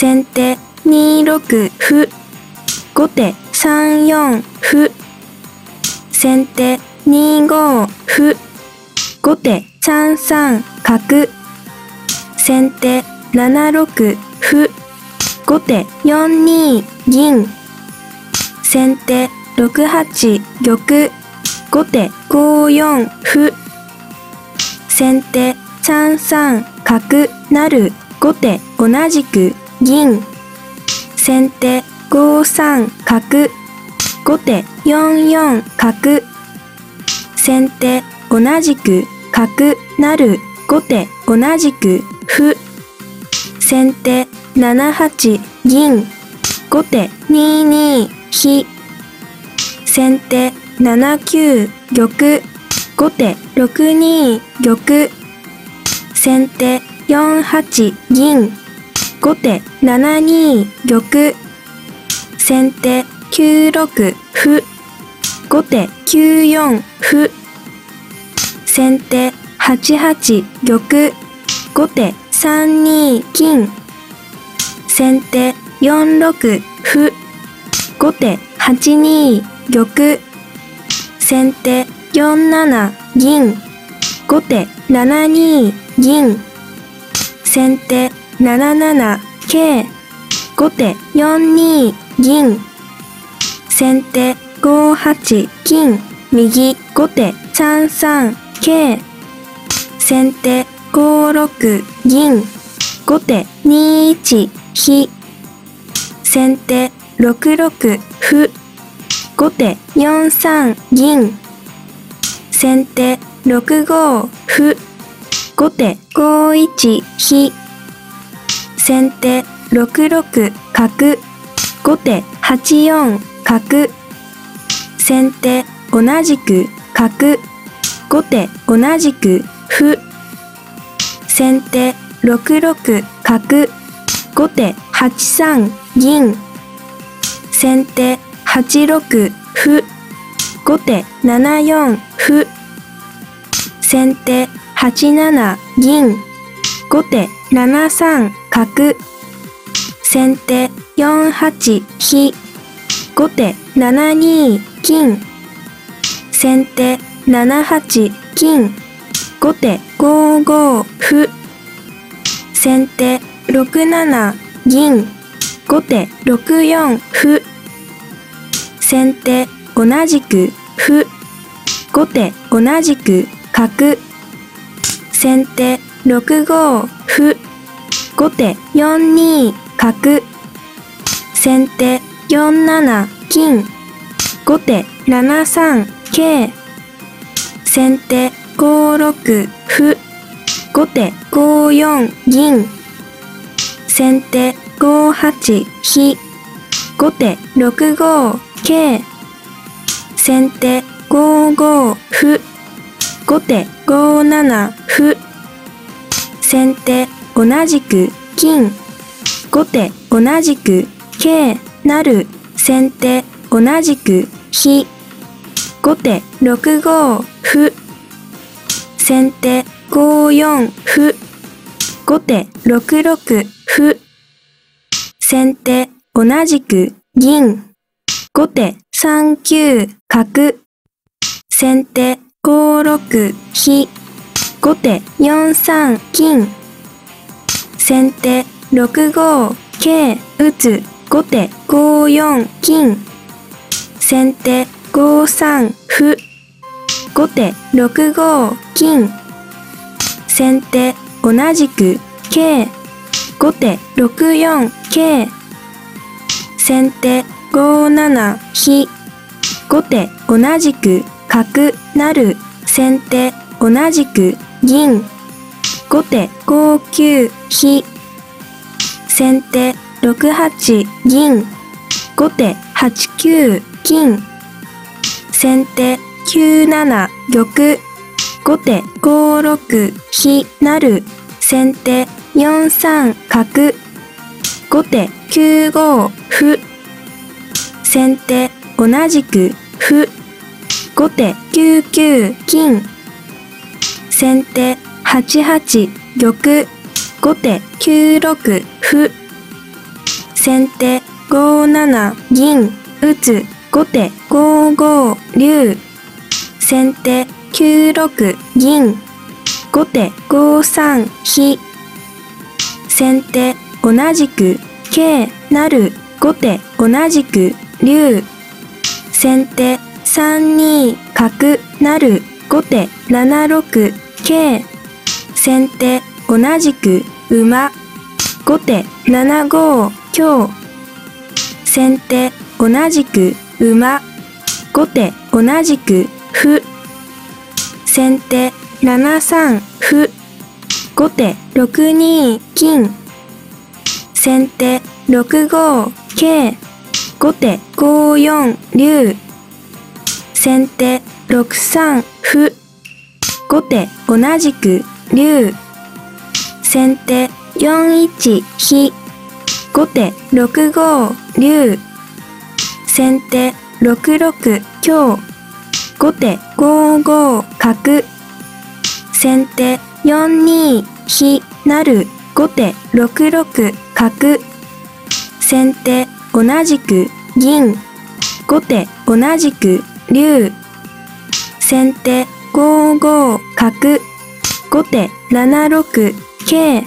先手2六歩。後手3四歩。先手2五歩。後手3三角。先手7六歩。後手4二銀。先手6八玉。後手5四歩。先手3三角成。後手同じく銀。先手5三角。後手4四角。先手同じく角成。後手同じく歩。先手7八銀。後手2二飛。先手7九玉。後手6二玉。先手4八銀。後手7二玉。先手9六歩。後手9四歩。先手8八玉。後手3二金。先手4六歩。後手8二玉。先手4七銀。後手7二銀。先手7七桂。後手4二銀。先手5八金。右後手3三桂。先手5六銀。後手2一飛。先手6六歩。後手4三銀。先手6五歩。後手5一飛。先手6六角。後手8四角。先手同じく角。後手同じく歩。先手6六角。後手8三銀。先手8六歩。後手7四歩。先手8七銀。後手7三角。先手4八飛。後手7二金。先手7八金。後手5五歩。先手6七銀。後手6四歩。先手同じく歩。後手同じく角。先手6五歩。後手4二角。先手4七金。後手7三桂。先手5六歩。後手5四銀。先手5八飛。後手6五桂。先手5五歩。後手5七歩。先手同じく金。後手同じく桂成。先手同じく飛。後手6五歩。先手5四歩。後手6六歩。先手同じく銀。後手3九角。先手5六飛。後手4三金。先手6五桂打つ。後手5四金。先手5三歩。後手6五金。先手同じく桂。後手6四桂。先手5七飛。後手同じく角成。先手同じく銀。後手5九飛。先手6八銀。後手8九金。先手9七玉。後手5六飛成。先手4三角。後手9五歩。先手同じく歩。後手9九金。先手8八玉。後手9六歩。先手5七銀打つ後手5五竜先手9六銀後手5三飛先手同じく桂成後手同じく竜先手3二角成後手7六桂先手同じく馬。後手7五。香先手同じく馬。後手同じく歩。先手7三歩。後手6二金。先手6五桂。後手5四竜。先手6三歩。後手同じく竜先手4一飛後手6五竜先手6六香後手5五角先手4二飛成後手6六角先手同じく銀後手同じく竜先手5五角後手7六桂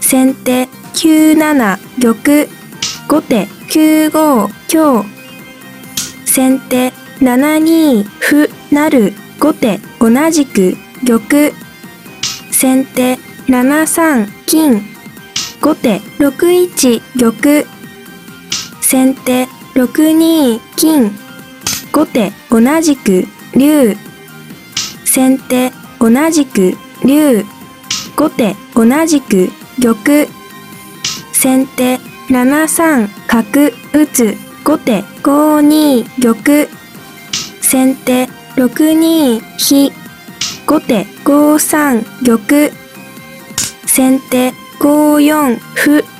先手9七玉後手9五香先手7二歩成後手同じく玉先手7三金後手6一玉先手6二金後手同じく竜。先手同じく竜。後手同じく玉。先手7三角。打つ。後手5二玉。先手6二飛後手5三玉。先手5四歩。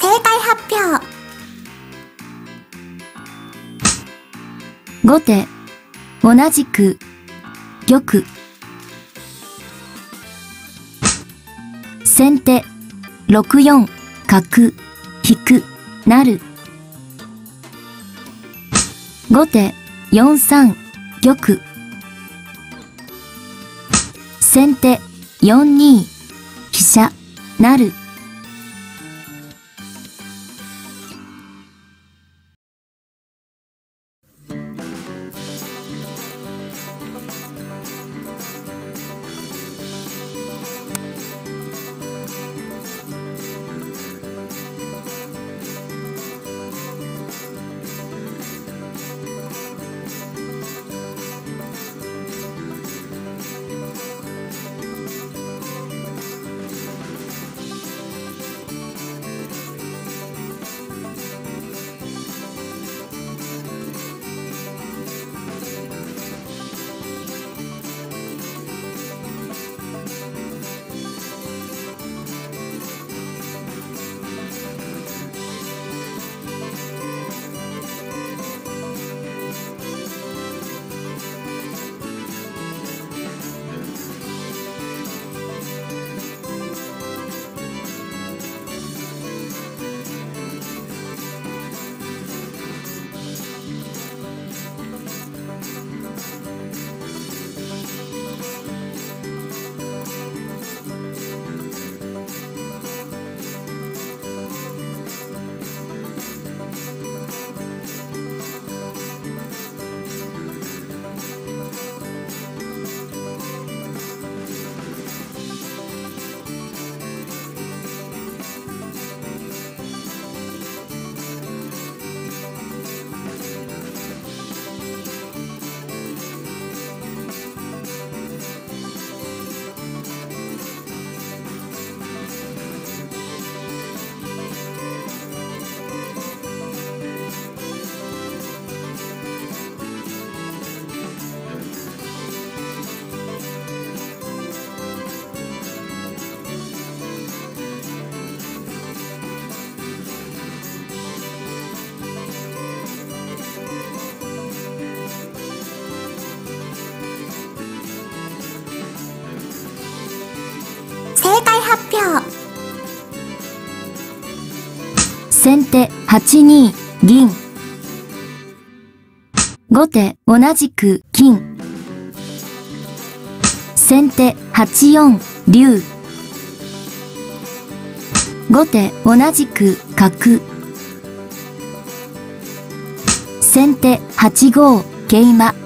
正解発表。後手同じく玉。先手6四角引く成後手4三玉。先手4二飛車成正先手8二銀。後手同じく金。先手8四竜。後手同じく角。先手8五桂馬。